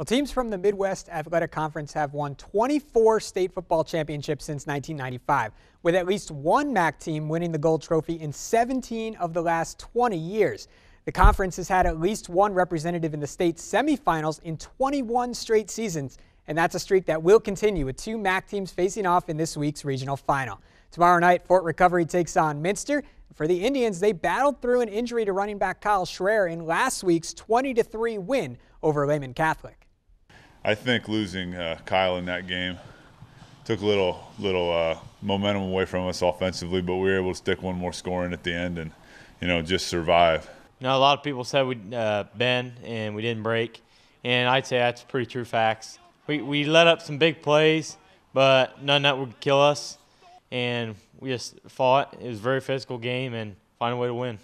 Well, teams from the Midwest Athletic Conference have won 24 state football championships since 1995, with at least one MAC team winning the gold trophy in 17 of the last 20 years. The conference has had at least one representative in the state semifinals in 21 straight seasons, and that's a streak that will continue with two MAC teams facing off in this week's regional final. Tomorrow night, Fort Recovery takes on Minster. For the Indians, they battled through an injury to running back Kyle Schreier in last week's 20-3 win over Lehman Catholic. I think losing uh, Kyle in that game took a little little uh, momentum away from us offensively, but we were able to stick one more score in at the end and you know just survive. Know, a lot of people said we'd uh, bend and we didn't break, and I'd say that's pretty true facts. We we let up some big plays, but none that would kill us, and we just fought. It was a very physical game and find a way to win.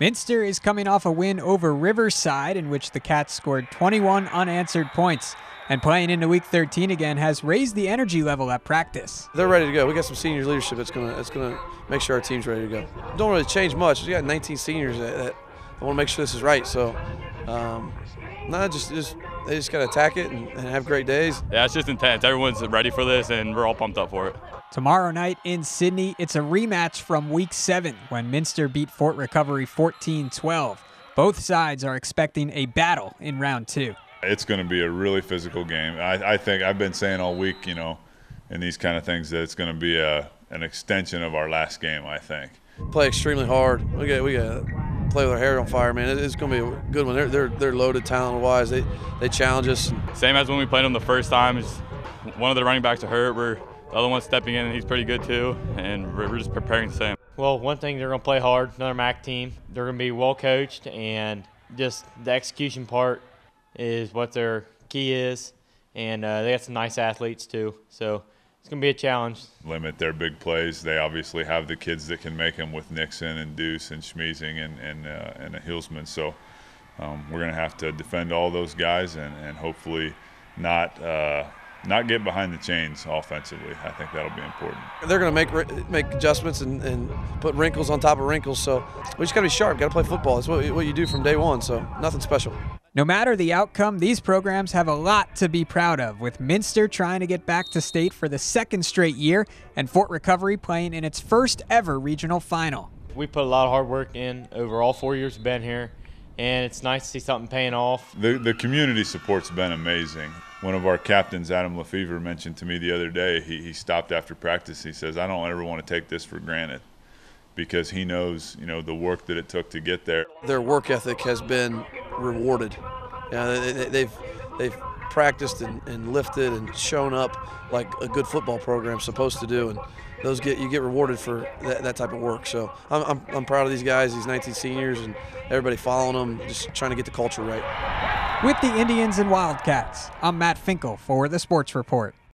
Minster is coming off a win over Riverside in which the Cats scored 21 unanswered points and playing into week 13 again has raised the energy level at practice. They're ready to go. We got some senior leadership that's gonna that's gonna make sure our team's ready to go. Don't really change much. We got 19 seniors that, that want to make sure this is right. So, um, no, just just they just gotta attack it and, and have great days. Yeah, it's just intense. Everyone's ready for this, and we're all pumped up for it. Tomorrow night in Sidney, it's a rematch from Week 7 when Minster beat Fort Recovery 14-12. Both sides are expecting a battle in round two. It's going to be a really physical game. I, I, think I've been saying all week, you know, in these kind of things that it's going to be a, an extension of our last game. I think. Play extremely hard. We got we got play with our hair on fire, man. It's going to be a good one. They're they're, they're loaded talent wise. They they challenge us. Same as when we played them the first time. Is one of the running backs are hurt. We're the other one's stepping in, and he's pretty good too. And we're just preparing the same. Well, one thing they're going to play hard. Another MAC team. They're going to be well coached, and just the execution part is what their key is, and uh, they got some nice athletes too. So it's going to be a challenge. Limit their big plays. They obviously have the kids that can make them with Nixon and Deuce and Schmeezing and and uh, and a Hillsman. So um, we're going to have to defend all those guys and, and hopefully not. Uh, not get behind the chains offensively. I think that'll be important. They're going to make make adjustments and, and put wrinkles on top of wrinkles. So we just got to be sharp. Got to play football. That's what, what you do from day one. So nothing special. No matter the outcome, these programs have a lot to be proud of, with Minster trying to get back to state for the second straight year and Fort Recovery playing in its first ever regional final. We put a lot of hard work in over all four years we've been here, and it's nice to see something paying off. The, the community support's been amazing. One of our captains, Adam Lefevre, mentioned to me the other day, he, he stopped after practice. He says, I don't ever want to take this for granted because he knows, you know, the work that it took to get there. Their work ethic has been rewarded. You know, they, have they've, they've practiced and, and, lifted and shown up like a good football program's supposed to do, and those get you get rewarded for that, that type of work. So I'm, I'm, I'm proud of these guys, these 19 seniors, and everybody following them, just trying to get the culture right. With the Indians and Wildcats, I'm Matt Finkel for the Sports Report.